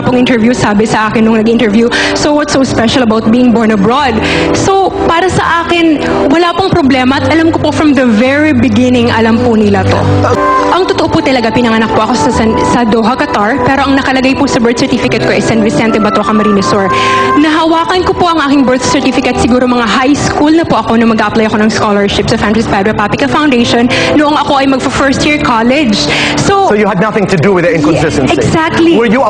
pong interview, sabi sa akin nung nag-interview, so what's so special about being born abroad? So, para sa akin, wala pong problema at alam ko po from the very beginning, alam po nila to. Ang totoo po talaga, pinanganak po ako sa, San- sa Doha, Qatar, pero ang nakalagay po sa birth certificate ko ay San Vicente Batoca Marines Sur. Nahawakan ko po ang aking birth certificate siguro mga high school na po ako nung mag-apply ako ng scholarship sa Francis Padre Papica Foundation noong ako ay mag-first year college. So, So you had nothing to do with the inconsistency. exactly. Were you